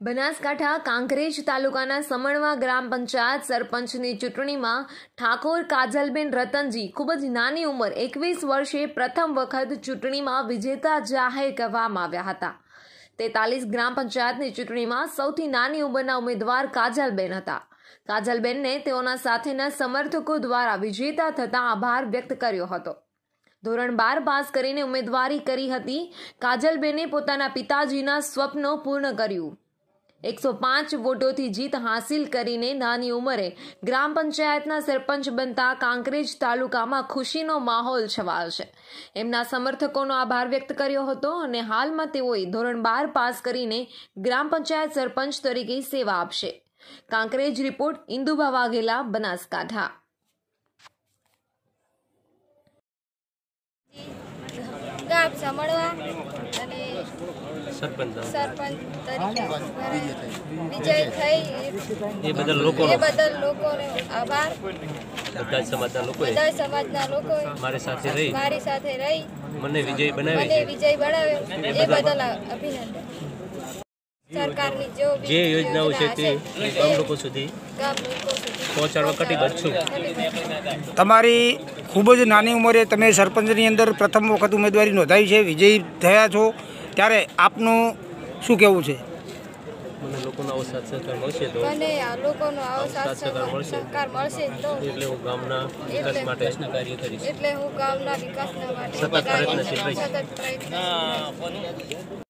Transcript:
બનાસકાંઠા કાંકરેજ તાલુકાના સમણવા ગ્રામ પંચાયત સરપંચની ચૂંટણીમાં ઠાકોર કાજલબેન રતનજી ખૂબ જ નાની ઉંમર એકવીસ વર્ષે પ્રથમ વખત ચૂંટણીમાં વિજેતા જાહેર કરવામાં આવ્યા હતા. તેતાલીસ ગ્રામ પંચાયતની ચૂંટણીમાં સૌથી નાની ઉંમરના ઉમેદવાર કાજલબેન હતા. કાજલબેનને તેઓના સાથેના સમર્થકો દ્વારા વિજેતા થતા આભાર વ્યક્ત કર્યો હતો. ધોરણ બાર પાસ કરીને ઉમેદવારી કરી હતી. કાજલબેને પોતાના પિતાજીના સ્વપ્નો પૂર્ણ કર્યું. એકસો પાંચ વોટોથી જીત હાંસિલ કરીને નાની ઉંમરે ગ્રામ પંચાયતના સરપંચ બનતા કાંકરેજ તાલુકામાં ખુશીનો માહોલ છવાયો છે એમના સમર્થકોનો આભાર વ્યક્ત કર્યો હતો અને હાલમાં તેઓએ ધોરણ બાર પાસ કરીને ગ્રામ પંચાયત સરપંચ તરીકે સેવા આપશે. કાંકરેજ રિપોર્ટ ઇન્દુભા વાઘેલા બનાસકાંઠા. ગામ સમળવા અને સરપંચ સરપંચ તરીકે વિજય થઈ. એ બદલ એ લોકોનો બદલ લોકોને આભાર. બધા સમાજના લોકો બધા સમાજના લોકોએ મારી સાથે રહી. મારી સાથે રહી. મને વિજય બનાવી મને વિજય બનાવ્યો એ બદલ અભિનંદન. સરકારની જે યોજનાઓ છે તે ગામ લોકો સુધી પહોંચાડવા કટિબદ્ધ છું. તમારી ખૂબ જ નાની ઉંમરે તમે સરપંચની અંદર પ્રથમ વખત ઉમેદવારી નોંધાવી છે વિજયી થયા છો. ત્યારે આપનું શું કહેવું છે? મને લોકોનો આવો સાથ સહકાર મળશે તો મને આ લોકોનો આવો સાથ સહકાર મળશે. સહકાર મળશે તો. એટલે હું ગામના વિકાસ માટે કાર્ય કરીશ. એટલે હું ગામના વિકાસના માટે સતત પ્રયત્નશીલ સતત પ્રયત્નશીલ રહીશ.